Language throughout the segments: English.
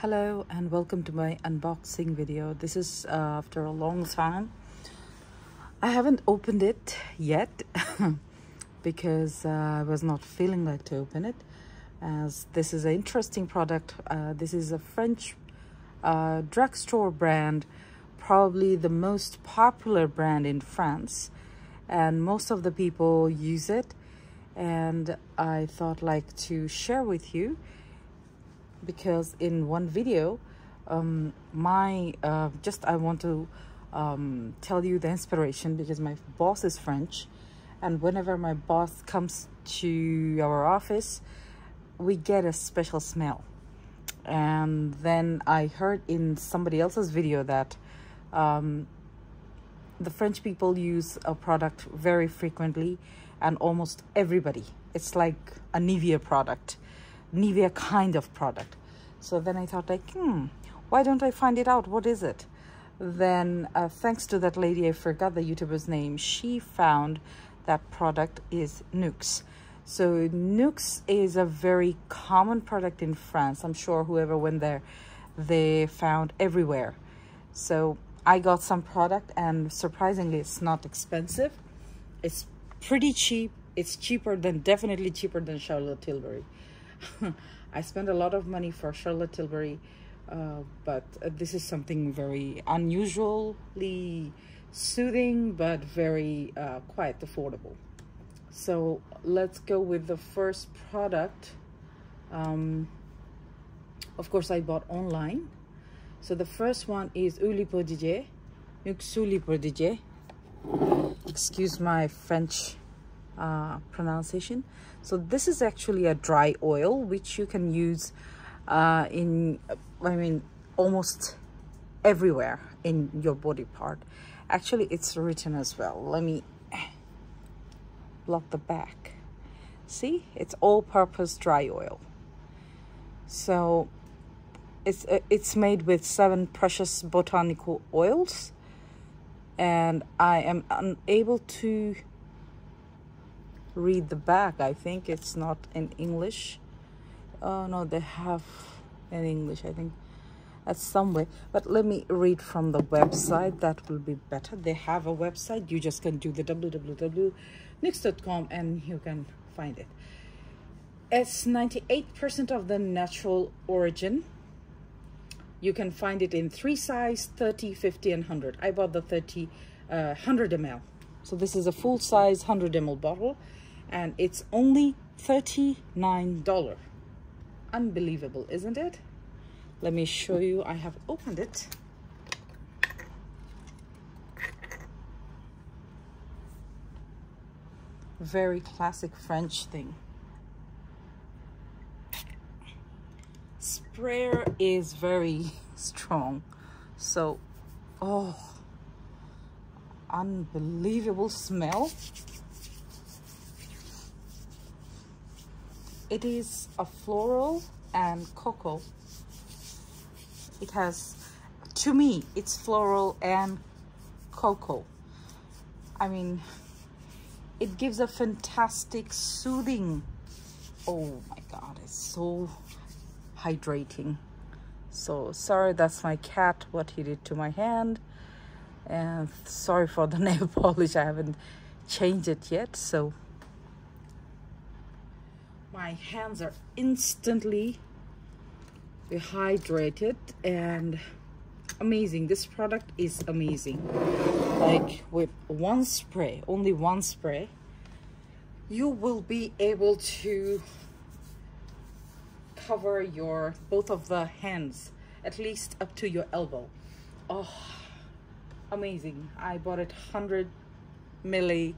Hello and welcome to my unboxing video. This is uh, after a long time. I haven't opened it yet because uh, I was not feeling like to open it as this is an interesting product. Uh, this is a French uh, drugstore brand, probably the most popular brand in France and most of the people use it and I thought like to share with you because in one video um, my uh, just I want to um, tell you the inspiration because my boss is French. And whenever my boss comes to our office we get a special smell. And then I heard in somebody else's video that um, the French people use a product very frequently and almost everybody. It's like a Nivea product Nivea kind of product. So then I thought like, hmm, why don't I find it out? What is it? Then uh, thanks to that lady, I forgot the YouTuber's name, she found that product is Nuxe. So Nuxe is a very common product in France. I'm sure whoever went there, they found everywhere. So I got some product and surprisingly, it's not expensive. It's pretty cheap. It's cheaper than, definitely cheaper than Charlotte Tilbury. I spent a lot of money for Charlotte Tilbury, uh, but uh, this is something very unusually soothing, but very uh, quite affordable. So let's go with the first product. Um, of course, I bought online. So the first one is Uli Podige, Podige. Excuse my French uh, pronunciation. So this is actually a dry oil which you can use uh, in, I mean, almost everywhere in your body part. Actually, it's written as well. Let me block the back. See, it's all-purpose dry oil. So it's uh, it's made with seven precious botanical oils and I am unable to read the back. I think it's not in English. Oh no, they have in English. I think that's somewhere. But let me read from the website. That will be better. They have a website. You just can do the www.nuxe.com and you can find it. It's 98% of the natural origin. You can find it in three size, 30, 50, and 100. I bought the 30, uh, 100 ml. So this is a full size 100 ml bottle and it's only $39 unbelievable isn't it? Let me show you. I have opened it. Very classic French thing. Sprayer is very strong. So oh unbelievable smell It is a floral and cocoa. It has, to me, it's floral and cocoa. I mean, it gives a fantastic soothing. Oh my God, it's so hydrating. So sorry, that's my cat, what he did to my hand. And sorry for the nail polish, I haven't changed it yet. So my hands are instantly rehydrated and amazing. This product is amazing. Like with one spray only one spray you will be able to cover your both of the hands at least up to your elbow. Oh amazing. I bought it 100 milli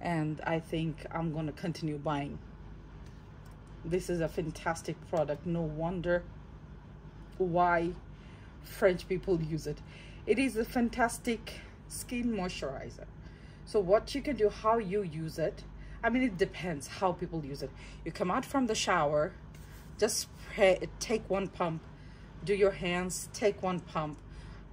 and i think i'm gonna continue buying this is a fantastic product. No wonder why french people use it. It is a fantastic skin moisturizer. So what you can do how you use it i mean it depends how people use it. You come out from the shower just spray take one pump do your hands take one pump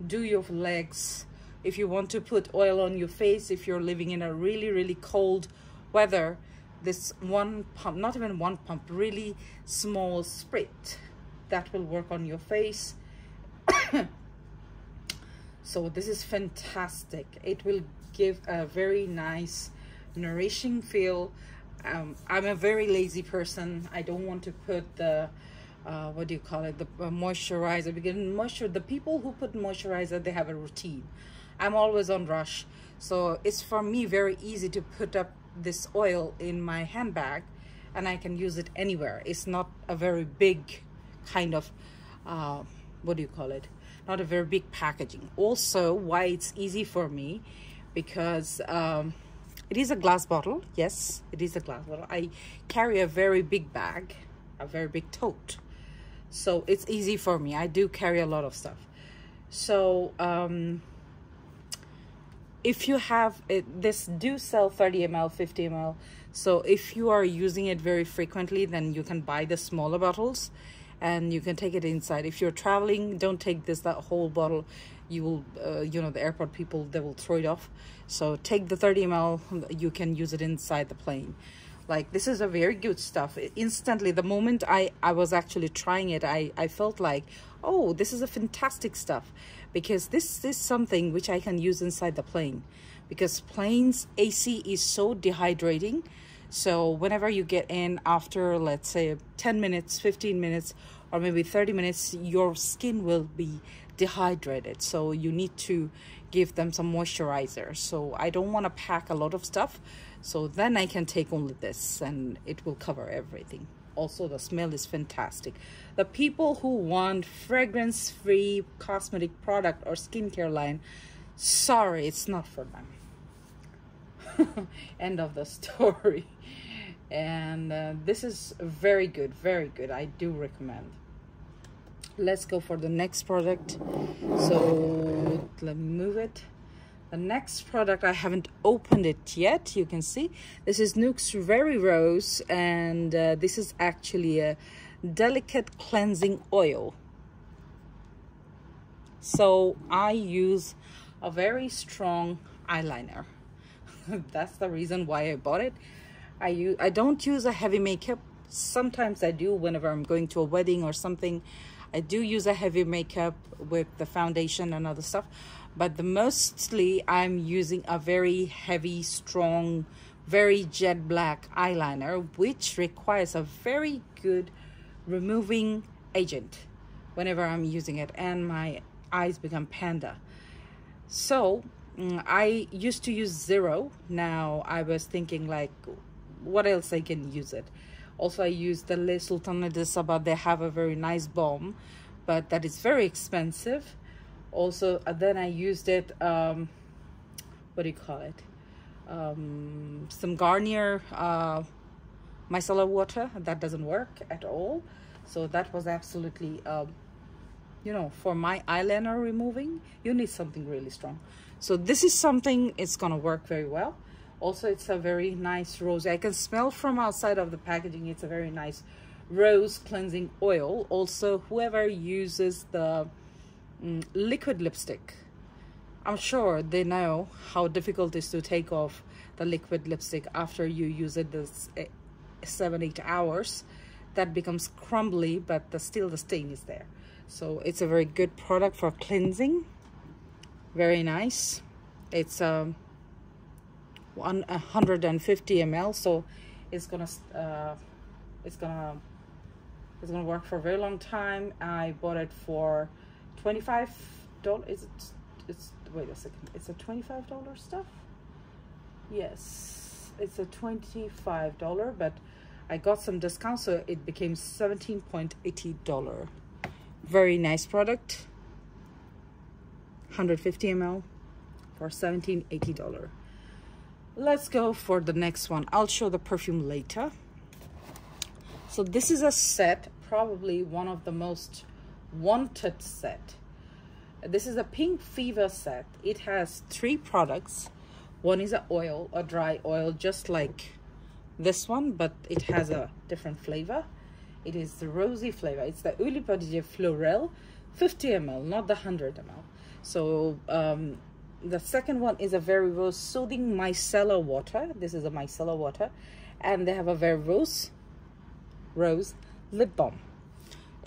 do your legs. If you want to put oil on your face if you're living in a really really cold weather this one pump, not even one pump, really small sprit that will work on your face. So this is fantastic. It will give a very nice nourishing feel. Um, i'm a very lazy person. I don't want to put the uh, what do you call it? The uh, moisturizer because moisture the people who put moisturizer they have a routine. I'm always on rush. So it's for me very easy to put up this oil in my handbag and i can use it anywhere. It's not a very big kind of uh, what do you call it? Not a very big packaging. Also why it's easy for me because um, it is a glass bottle. Yes it is a glass bottle. I carry a very big bag a very big tote. So it's easy for me. I do carry a lot of stuff. So um, if you have it this do sell 30 ml 50 ml so if you are using it very frequently then you can buy the smaller bottles and you can take it inside. If you're traveling don't take this that whole bottle. You will uh, you know the airport people they will throw it off. So take the 30 ml you can use it inside the plane. Like this is a very good stuff. Instantly the moment i i was actually trying it i i felt like oh this is a fantastic stuff because this is something which i can use inside the plane. Because planes ac is so dehydrating. So whenever you get in after let's say 10 minutes 15 minutes or maybe 30 minutes your skin will be dehydrated. So you need to give them some moisturizer. So i don't want to pack a lot of stuff. So then i can take only this and it will cover everything also the smell is fantastic. The people who want fragrance free cosmetic product or skincare line sorry it's not for them. End of the story. And uh, this is very good very good. I do recommend. Let's go for the next product. So let me move it the next product i haven't opened it yet you can see this is Nuxe very rose and uh, this is actually a delicate cleansing oil so i use a very strong eyeliner that's the reason why I bought it. I use I don't use a heavy makeup. Sometimes I do whenever I'm going to a wedding or something. I do use a heavy makeup with the foundation and other stuff. But the mostly I'm using a very heavy, strong, very jet black eyeliner, which requires a very good removing agent whenever I'm using it. And my eyes become panda. So Mm, I used to use zero. Now I was thinking like, what else I can use it. Also, I use the Le Sultana de Saba. They have a very nice balm, but that is very expensive. Also, uh, then I used it, um, what do you call it? Um, some Garnier uh, micellar water. That doesn't work at all. So that was absolutely, um, you know, for my eyeliner removing, you need something really strong so this is something it's gonna work very well also it's a very nice rose i can smell from outside of the packaging it's a very nice rose cleansing oil also whoever uses the mm, liquid lipstick. I'm sure they know how difficult it is to take off the liquid lipstick after you use it this eh, seven eight hours. That becomes crumbly but the, still the stain is there. So it's a very good product for cleansing. Very nice. It's um 150 ml so it's gonna uh it's gonna it's gonna work for a very long time. I bought it for 25 dollars is it it's wait a second it's a 25 dollar stuff? Yes it's a 25 dollar but i got some discount so it became 17.80 dollar. Very nice product. 150 ml for 17 dollar. Let's go for the next one. I'll show the perfume later. So this is a set probably one of the most wanted set. This is a pink fever set. It has three products. One is a oil a dry oil just like this one but it has a different flavor. It is the rosy flavor. It's the Eau Florel 50 ml not the 100 ml so um, the second one is a very rose soothing micellar water. This is a micellar water. And they have a very rose rose lip balm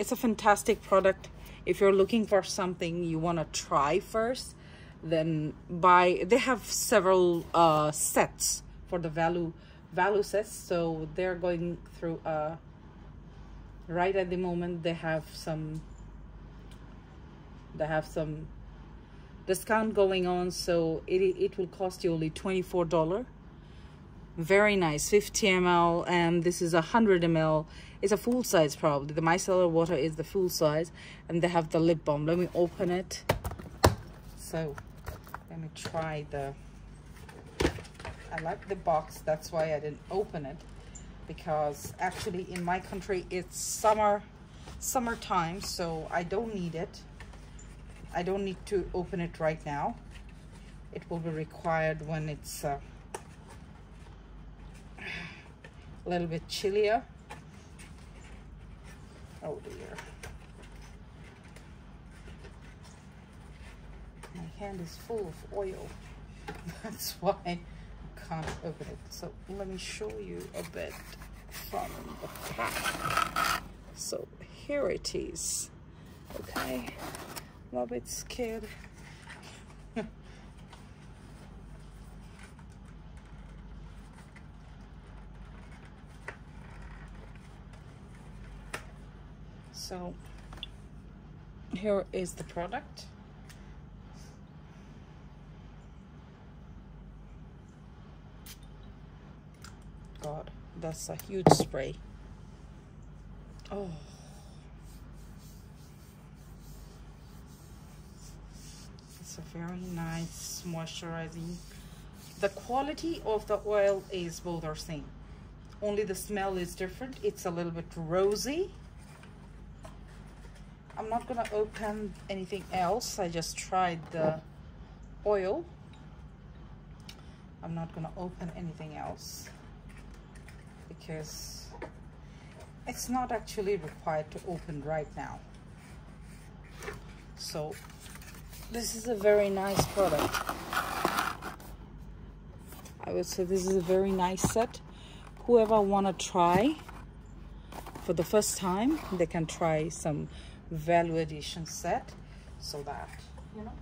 it's a fantastic product. If you're looking for something you want to try first then buy they have several uh sets for the value value sets. So they're going through uh right at the moment they have some they have some discount going on. So it, it will cost you only $24 very nice 50 ml and this is a 100 ml it's a full size probably. The micellar water is the full size and they have the lip balm. Let me open it. So let me try the I like the box. That's why I didn't open it because actually in my country it's summer summertime so I don't need it. I don't need to open it right now. It will be required when it's uh, a little bit chillier oh dear. My hand is full of oil. That's why I can't open it. So let me show you a bit from the pack. So here it is. Okay. I'm bit scared so here is the product. God that's a huge spray. Oh. It's a very nice moisturizing. The quality of the oil is both are same. Only the smell is different. It's a little bit rosy I'm not gonna open anything else. I just tried the oil. I'm not gonna open anything else because it's not actually required to open right now. So this is a very nice product. I would say this is a very nice set. Whoever want to try for the first time they can try some value addition set so that you know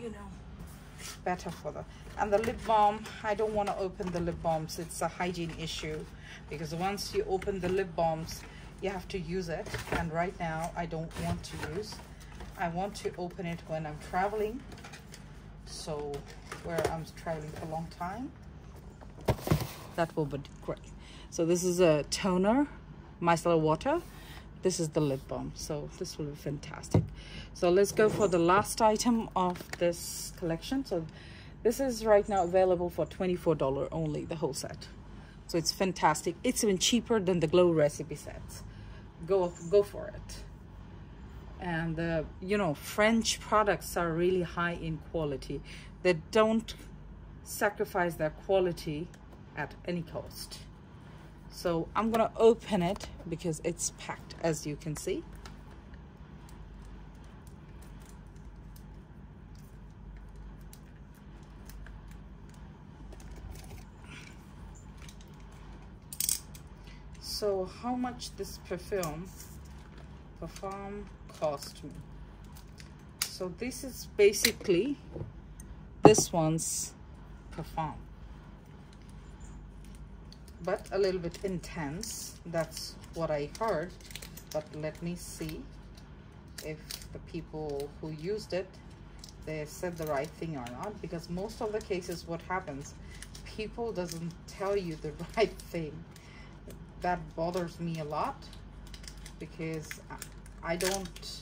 you know. better for the and the lip balm i don't want to open the lip balms it's a hygiene issue. Because once you open the lip balms you have to use it and right now i don't want to use. I want to open it when i'm traveling. So where i'm traveling for a long time that will be great. So this is a toner micellar water this is the lip balm so this will be fantastic. So let's go for the last item of this collection. So this is right now available for $24 only the whole set. So it's fantastic. It's even cheaper than the glow recipe sets go go for it. And uh, you know french products are really high in quality. They don't sacrifice their quality at any cost so I'm gonna open it because it's packed as you can see. So how much this perfume perfume cost me? So this is basically this one's perfume but a little bit intense. That's what I heard. But let me see if the people who used it they said the right thing or not because most of the cases what happens people doesn't tell you the right thing. That bothers me a lot because I don't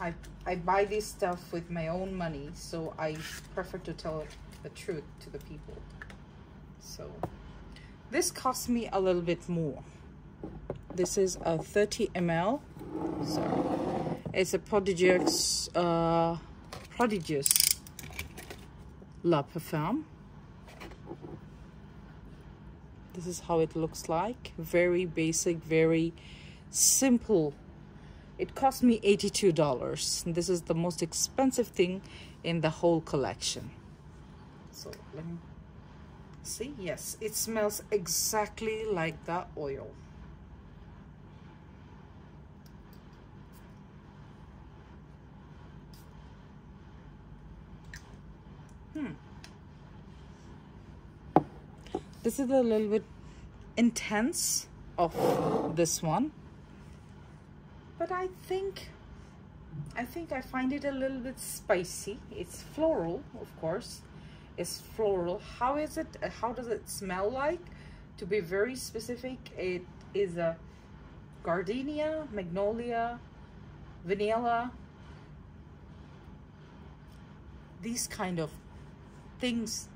I, I buy this stuff with my own money so I prefer to tell the truth to the people. So this cost me a little bit more. This is a 30 ml. So it's a prodigious, uh, prodigious La Parfum. This is how it looks like. Very basic, very simple. It cost me $82. This is the most expensive thing in the whole collection. So let me See, yes, it smells exactly like that oil. Hmm. This is a little bit intense of this one. But I think, I think I find it a little bit spicy. It's floral, of course it's floral. How is it how does it smell like? To be very specific it is a gardenia magnolia vanilla. These kind of things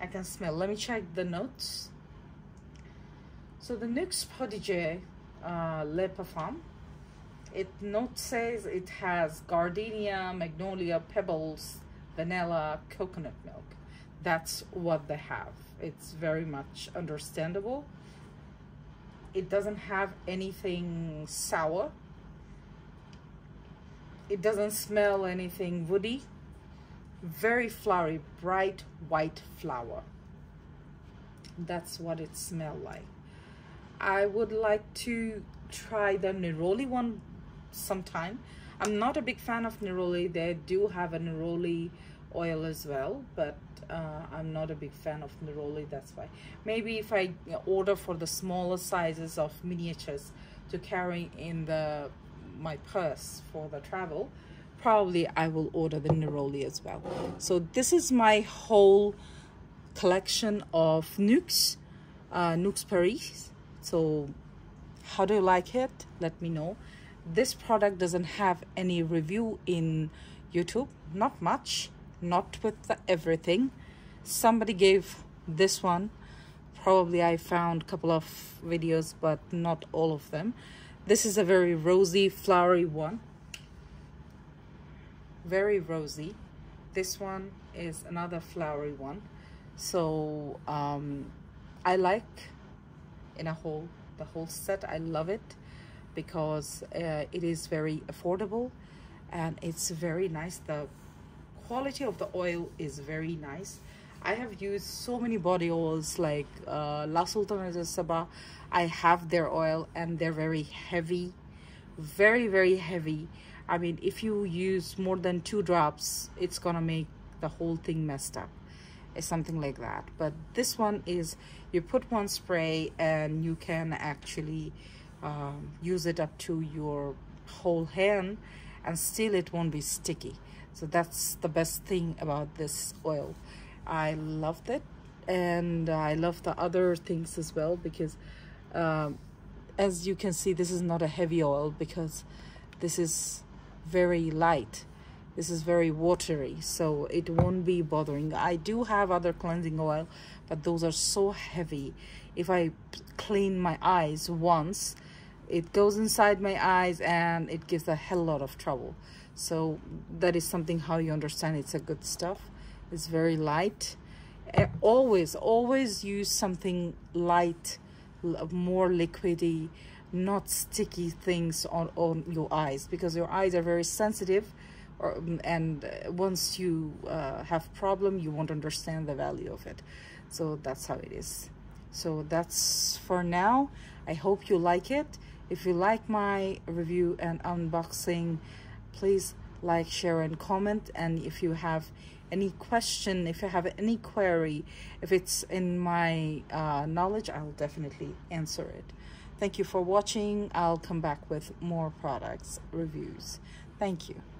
I can smell. Let me check the notes. So the Nuxe Podige uh, Le Parfum, it note says it has gardenia, magnolia, pebbles, vanilla, coconut milk. That's what they have. It's very much understandable. It doesn't have anything sour. It doesn't smell anything woody. Very flowery, bright white flower. That's what it smells like. I would like to try the Neroli one sometime. I'm not a big fan of Neroli. They do have a Neroli oil as well, but uh, I'm not a big fan of Neroli. That's why. Maybe if I order for the smaller sizes of miniatures to carry in the my purse for the travel, probably I will order the Neroli as well. So this is my whole collection of Nuxe, uh, Paris so how do you like it let me know this product doesn't have any review in youtube not much not with everything. Somebody gave this one. Probably i found a couple of videos but not all of them. This is a very rosy flowery one. Very rosy. This one is another flowery one. So um, i like in a whole the whole set. I love it because uh, it is very affordable and it's very nice. The quality of the oil is very nice. I have used so many body oils like uh, la sultana de saba i have their oil and they're very heavy very very heavy. I mean if you use more than two drops it's gonna make the whole thing messed up. Is something like that. But this one is you put one spray and you can actually um, use it up to your whole hand and still it won't be sticky so that's the best thing about this oil. I loved it and I love the other things as well because um, as you can see this is not a heavy oil because this is very light. This is very watery so it won't be bothering. I do have other cleansing oil but those are so heavy. If i clean my eyes once it goes inside my eyes and it gives a hell lot of trouble so that is something how you understand it's a good stuff. It's very light. Eh, always always use something light more liquidy not sticky things on on your eyes because your eyes are very sensitive or, mm, and uh, once you uh, have problem you won't understand the value of it. So that's how it is. So that's for now. I hope you like it. If you like my review and unboxing please like share and comment. And if you have any question if you have any query if it's in my uh, knowledge i'll definitely answer it. Thank you for watching. I'll come back with more products reviews. Thank you